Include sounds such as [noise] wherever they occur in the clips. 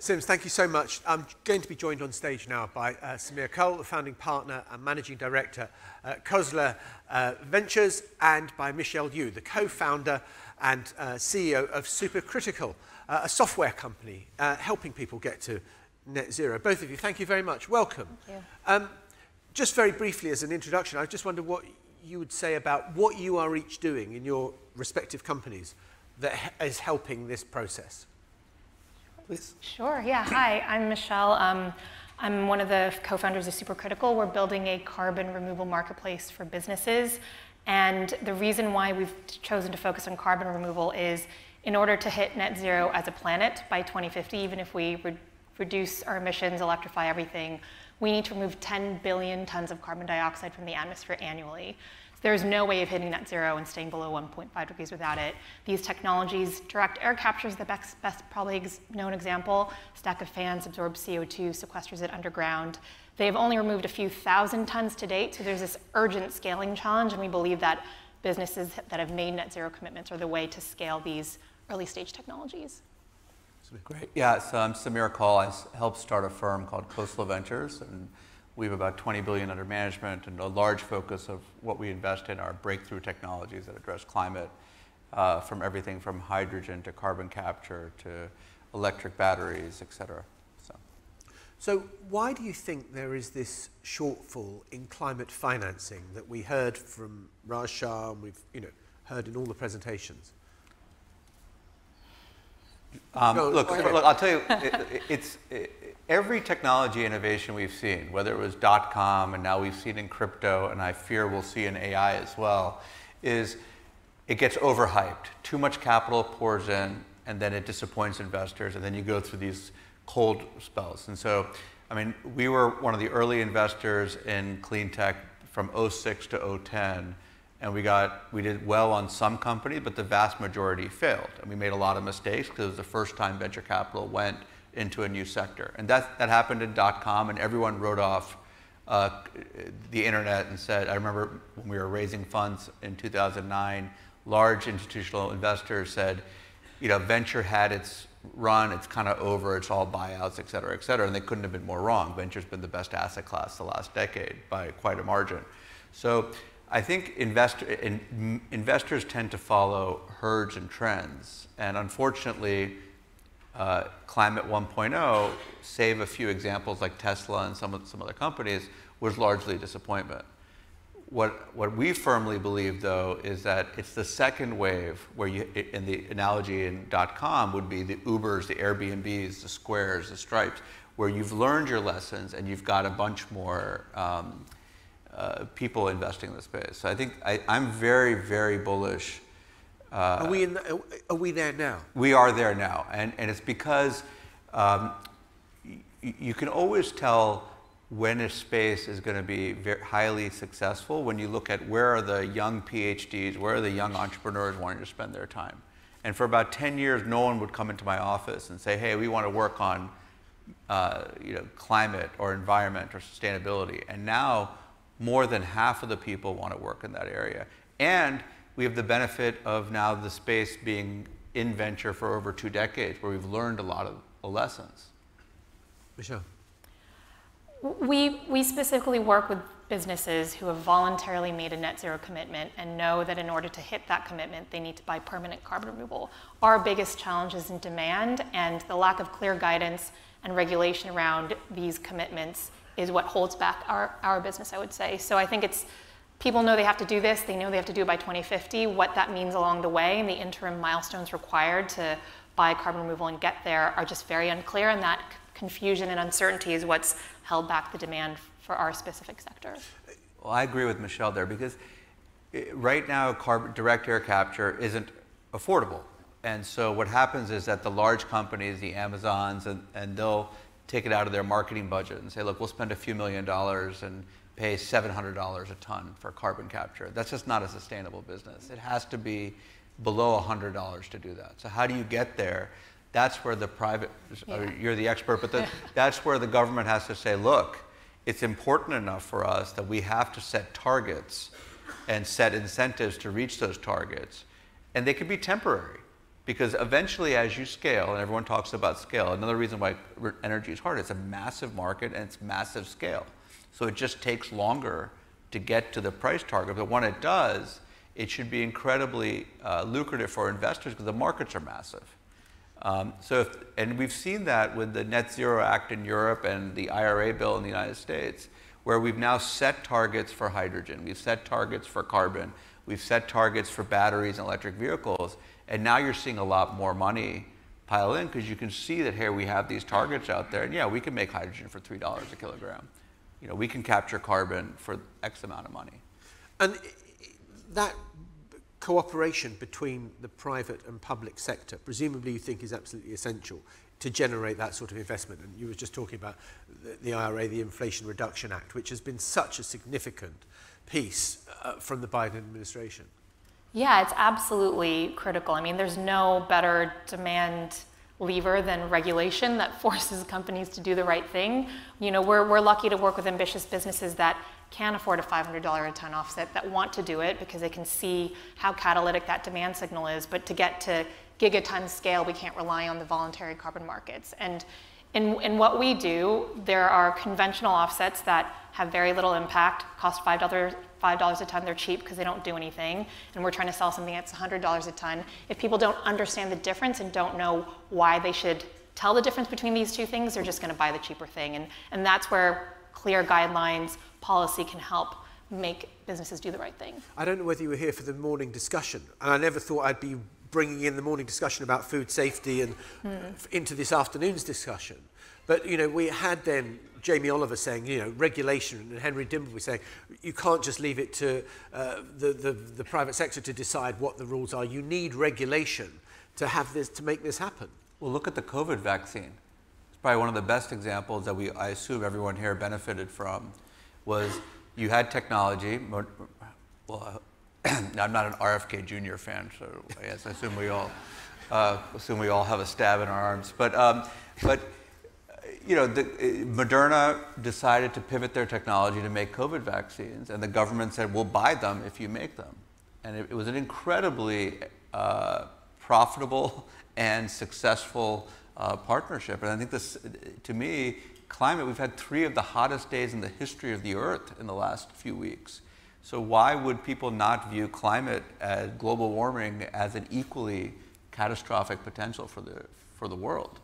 Sims, thank you so much. I'm going to be joined on stage now by uh, Samir Kaul, the founding partner and managing director at Khosla uh, Ventures, and by Michelle You, the co-founder and uh, CEO of Supercritical, uh, a software company uh, helping people get to net zero. Both of you, thank you very much. Welcome. Thank you. Um, just very briefly as an introduction, I just wonder what you would say about what you are each doing in your respective companies that is helping this process please? Sure, yeah. Hi, I'm Michelle. Um, I'm one of the co-founders of Supercritical. We're building a carbon removal marketplace for businesses. And the reason why we've chosen to focus on carbon removal is in order to hit net zero as a planet by 2050, even if we re reduce our emissions, electrify everything, we need to remove 10 billion tons of carbon dioxide from the atmosphere annually. So There's no way of hitting net zero and staying below 1.5 degrees without it. These technologies, direct air capture is the best, best probably known example. Stack of fans absorbs CO2, sequesters it underground. They've only removed a few thousand tons to date, so there's this urgent scaling challenge, and we believe that businesses that have made net zero commitments are the way to scale these early stage technologies. Great. Yeah, so I'm Samir Kaul. I helped start a firm called Khosla Ventures. and we have about 20 billion under management and a large focus of what we invest in are breakthrough technologies that address climate, uh, from everything from hydrogen to carbon capture to electric batteries, et cetera. So. so why do you think there is this shortfall in climate financing that we heard from Raj Shah and we've you know, heard in all the presentations? Um, no, look, look, I'll tell you, it, it's, it, every technology innovation we've seen, whether it was dot com and now we've seen in crypto, and I fear we'll see in AI as well, is it gets overhyped. Too much capital pours in, and then it disappoints investors, and then you go through these cold spells. And so, I mean, we were one of the early investors in clean tech from 06 to 010 and we got we did well on some companies, but the vast majority failed, and we made a lot of mistakes because it was the first time venture capital went into a new sector. And that, that happened in dot com, and everyone wrote off uh, the internet and said, I remember when we were raising funds in 2009, large institutional investors said, you know, venture had its run, it's kind of over, it's all buyouts, et cetera, et cetera. And they couldn't have been more wrong. Venture's been the best asset class the last decade by quite a margin. So I think investor, in, investors tend to follow herds and trends. And unfortunately, uh, Climate 1.0, save a few examples like Tesla and some, some other companies, was largely a disappointment. What, what we firmly believe, though, is that it's the second wave where you, in the analogy in dot .com would be the Ubers, the Airbnbs, the Squares, the Stripes, where you've learned your lessons and you've got a bunch more um, uh, people investing in the space. So I think I, I'm very, very bullish uh, are, we in the, are we there now? We are there now. And, and it's because um, you can always tell when a space is going to be very highly successful when you look at where are the young PhDs, where are the young entrepreneurs wanting to spend their time. And for about 10 years, no one would come into my office and say, hey, we want to work on uh, you know, climate or environment or sustainability. And now more than half of the people want to work in that area. And we have the benefit of now the space being in venture for over two decades, where we've learned a lot of lessons. Michelle. We, we specifically work with businesses who have voluntarily made a net zero commitment and know that in order to hit that commitment, they need to buy permanent carbon removal. Our biggest challenge is in demand, and the lack of clear guidance and regulation around these commitments is what holds back our, our business, I would say. So I think it's People know they have to do this, they know they have to do it by 2050. What that means along the way and the interim milestones required to buy carbon removal and get there are just very unclear, and that confusion and uncertainty is what's held back the demand for our specific sector. Well, I agree with Michelle there because eh, right now, carbon, direct air capture isn't affordable. And so what happens is that the large companies, the Amazons, and, and they'll take it out of their marketing budget and say, look, we'll spend a few million dollars and pay $700 a ton for carbon capture. That's just not a sustainable business. It has to be below $100 to do that. So how do you get there? That's where the private, uh, yeah. you're the expert, but the, [laughs] that's where the government has to say, look, it's important enough for us that we have to set targets and set incentives to reach those targets. And they can be temporary Because eventually, as you scale, and everyone talks about scale, another reason why energy is hard, it's a massive market and it's massive scale. So it just takes longer to get to the price target. But when it does, it should be incredibly uh, lucrative for investors because the markets are massive. Um, so, if, and we've seen that with the Net Zero Act in Europe and the IRA bill in the United States, where we've now set targets for hydrogen, we've set targets for carbon, we've set targets for batteries and electric vehicles, and now you're seeing a lot more money pile in because you can see that here we have these targets out there, and yeah, we can make hydrogen for three dollars a kilogram. You know, we can capture carbon for X amount of money. And that cooperation between the private and public sector, presumably you think is absolutely essential to generate that sort of investment. And you were just talking about the, the IRA, the Inflation Reduction Act, which has been such a significant piece uh, from the Biden administration. Yeah, it's absolutely critical. I mean, there's no better demand lever than regulation that [laughs] forces companies to do the right thing. You know, we're, we're lucky to work with ambitious businesses that can afford a $500 a ton offset that want to do it because they can see how catalytic that demand signal is. But to get to gigaton scale, we can't rely on the voluntary carbon markets. And in, in what we do, there are conventional offsets that have very little impact, cost $5, $5 a ton, they're cheap because they don't do anything. And we're trying to sell something that's $100 a ton. If people don't understand the difference and don't know why they should tell the difference between these two things, they're just going to buy the cheaper thing. And, and that's where clear guidelines, policy can help make businesses do the right thing. I don't know whether you were here for the morning discussion, and I never thought I'd be bringing in the morning discussion about food safety and mm. into this afternoon's discussion. But you know, we had then Jamie Oliver saying, you know, regulation, and Henry Dimbleby saying, you can't just leave it to uh, the, the, the private sector to decide what the rules are. You need regulation to have this to make this happen. Well, look at the COVID vaccine. It's probably one of the best examples that we, I assume, everyone here benefited from. Was you had technology. Well, [clears throat] I'm not an RFK Jr. fan, so yes, I assume we all uh, assume we all have a stab in our arms. But um, but you know, the, Moderna decided to pivot their technology to make COVID vaccines, and the government said, "We'll buy them if you make them," and it, it was an incredibly uh, profitable [laughs] and successful uh, partnership. And I think this, to me, climate. We've had three of the hottest days in the history of the Earth in the last few weeks. So why would people not view climate as global warming as an equally catastrophic potential for the for the world?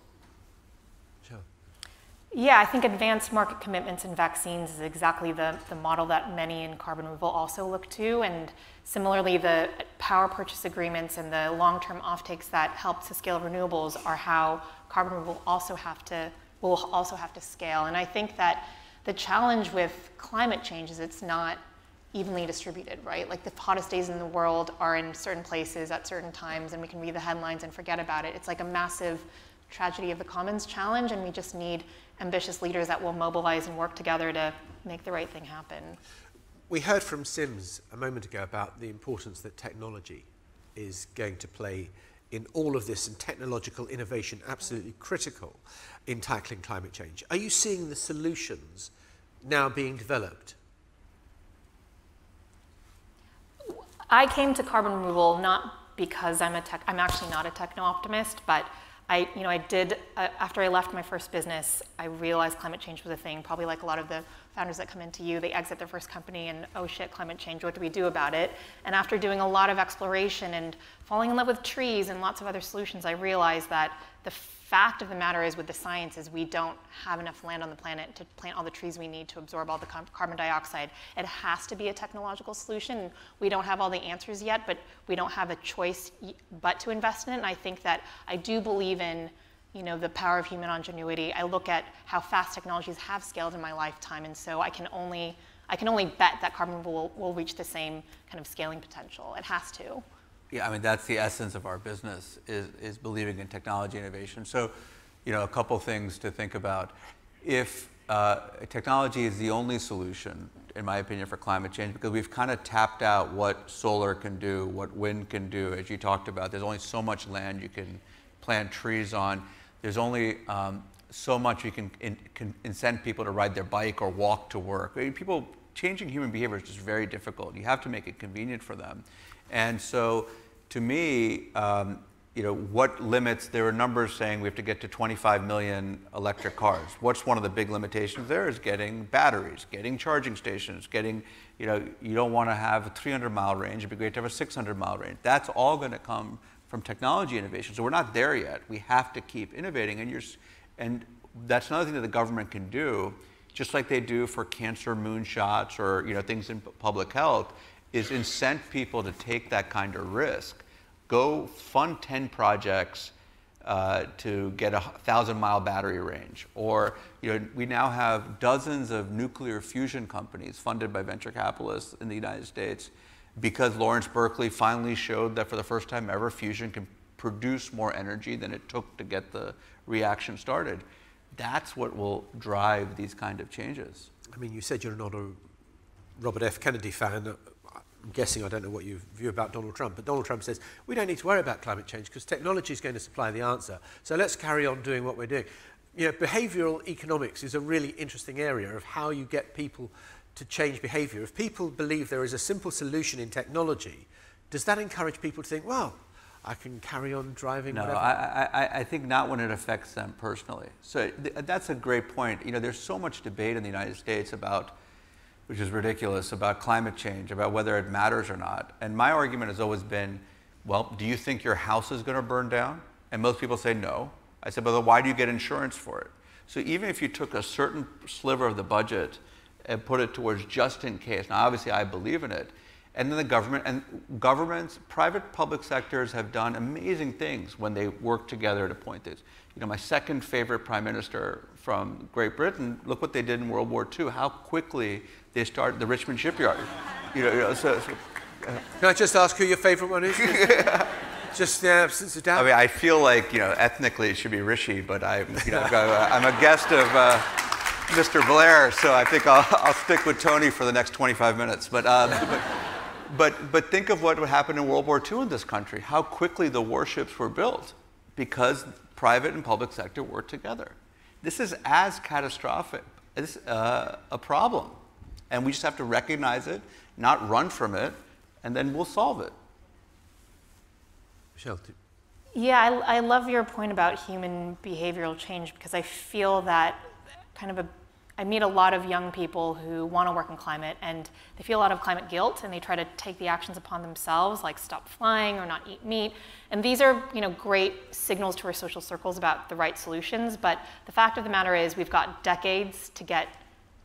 Yeah, I think advanced market commitments in vaccines is exactly the, the model that many in carbon removal also look to. And similarly, the power purchase agreements and the long-term offtakes that help to scale renewables are how carbon removal also have to will also have to scale. And I think that the challenge with climate change is it's not evenly distributed, right? Like the hottest days in the world are in certain places at certain times, and we can read the headlines and forget about it. It's like a massive tragedy of the commons challenge, and we just need ambitious leaders that will mobilize and work together to make the right thing happen. We heard from Sims a moment ago about the importance that technology is going to play in all of this and technological innovation absolutely critical in tackling climate change. Are you seeing the solutions now being developed? I came to carbon removal not because I'm a tech, I'm actually not a techno optimist, but I, you know, I did, uh, after I left my first business, I realized climate change was a thing. Probably like a lot of the founders that come into you, they exit their first company and, oh shit, climate change, what do we do about it? And after doing a lot of exploration and falling in love with trees and lots of other solutions, I realized that the fact of the matter is with the science is we don't have enough land on the planet to plant all the trees we need to absorb all the carbon dioxide. It has to be a technological solution. We don't have all the answers yet, but we don't have a choice but to invest in it. And I think that I do believe in you know, the power of human ingenuity. I look at how fast technologies have scaled in my lifetime, and so I can only, I can only bet that carbon will, will reach the same kind of scaling potential. It has to. Yeah, I mean, that's the essence of our business is, is believing in technology innovation. So, you know, a couple things to think about. If uh, technology is the only solution, in my opinion, for climate change, because we've kind of tapped out what solar can do, what wind can do, as you talked about. There's only so much land you can plant trees on. There's only um, so much you can, in, can incent people to ride their bike or walk to work. I mean, people changing human behavior is just very difficult. You have to make it convenient for them. And so to me, um, you know, what limits, there are numbers saying we have to get to 25 million electric cars. What's one of the big limitations there is getting batteries, getting charging stations, getting, you know, you don't want to have a 300 mile range, it'd be great to have a 600 mile range. That's all going to come from technology innovation. So we're not there yet. We have to keep innovating. And, you're, and that's another thing that the government can do, just like they do for cancer moonshots or, you know, things in public health, is incent people to take that kind of risk go fund 10 projects uh, to get a thousand mile battery range. Or you know, we now have dozens of nuclear fusion companies funded by venture capitalists in the United States because Lawrence Berkeley finally showed that for the first time ever, fusion can produce more energy than it took to get the reaction started. That's what will drive these kind of changes. I mean, you said you're not a Robert F. Kennedy fan. I'm guessing I don't know what you view about Donald Trump, but Donald Trump says we don't need to worry about climate change because technology is going to supply the answer. So let's carry on doing what we're doing. You know, behavioral economics is a really interesting area of how you get people to change behavior. If people believe there is a simple solution in technology, does that encourage people to think, well, I can carry on driving. No, I, I, I, think not when it affects them personally. So th that's a great point. You know, there's so much debate in the United States about which is ridiculous, about climate change, about whether it matters or not. And my argument has always been, well, do you think your house is going to burn down? And most people say no. I said, but why do you get insurance for it? So even if you took a certain sliver of the budget and put it towards just in case, now obviously I believe in it, and then the government and governments, private public sectors have done amazing things when they work together to point this. You know, my second favorite prime minister from Great Britain, look what they did in World War II, how quickly they started the Richmond shipyard. You know, you know so, so uh, Can I just ask who your favorite one is? [laughs] just the absence of doubt. I mean, I feel like, you know, ethnically it should be Rishi, but I'm, you know, I'm a guest of uh, Mr. Blair, so I think I'll, I'll stick with Tony for the next 25 minutes. But, um, but but, but think of what happened in World War II in this country, how quickly the warships were built because private and public sector worked together. This is as catastrophic as uh, a problem. And we just have to recognize it, not run from it, and then we'll solve it. Michelle, yeah, I, I love your point about human behavioral change because I feel that kind of a I meet a lot of young people who want to work in climate and they feel a lot of climate guilt and they try to take the actions upon themselves like stop flying or not eat meat. And these are, you know, great signals to our social circles about the right solutions, but the fact of the matter is we've got decades to get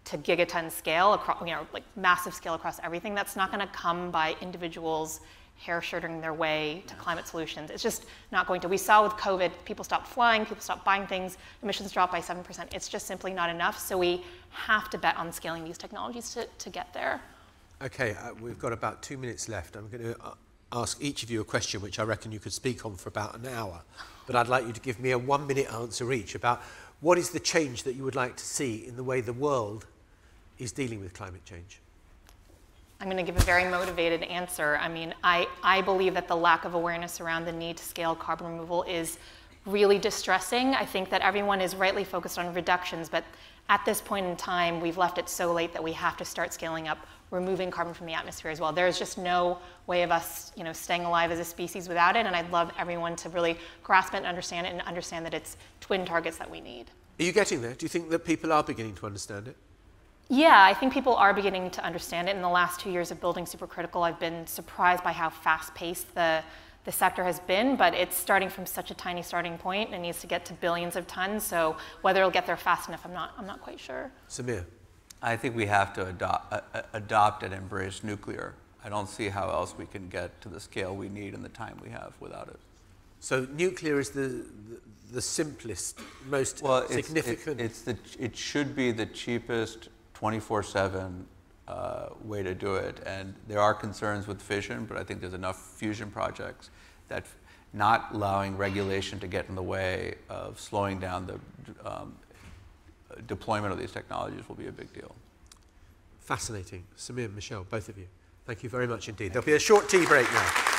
to gigaton scale across, you know, like massive scale across everything. That's not going to come by individuals hair shirting their way to climate solutions. It's just not going to. We saw with COVID, people stopped flying, people stopped buying things, emissions dropped by 7%. It's just simply not enough. So we have to bet on scaling these technologies to, to get there. Okay, uh, we've got about two minutes left. I'm going to uh, ask each of you a question which I reckon you could speak on for about an hour. But I'd like you to give me a one minute answer each about what is the change that you would like to see in the way the world is dealing with climate change. I'm going to give a very motivated answer. I mean, I, I believe that the lack of awareness around the need to scale carbon removal is really distressing. I think that everyone is rightly focused on reductions, but at this point in time, we've left it so late that we have to start scaling up removing carbon from the atmosphere as well. There's just no way of us, you know, staying alive as a species without it, and I'd love everyone to really grasp it and understand it and understand that it's twin targets that we need. Are you getting there? Do you think that people are beginning to understand it? Yeah, I think people are beginning to understand it. In the last two years of building supercritical, I've been surprised by how fast-paced the, the sector has been, but it's starting from such a tiny starting point and it needs to get to billions of tons. So whether it'll get there fast enough, I'm not, I'm not quite sure. Samir. I think we have to adopt, uh, adopt and embrace nuclear. I don't see how else we can get to the scale we need in the time we have without it. So nuclear is the, the, the simplest, most well, significant? It's, it, it's the, it should be the cheapest 24 7 uh, way to do it. And there are concerns with fission, but I think there's enough fusion projects that not allowing regulation to get in the way of slowing down the um, deployment of these technologies will be a big deal. Fascinating. Samir, Michelle, both of you. Thank you very much indeed. There'll be a short tea break now.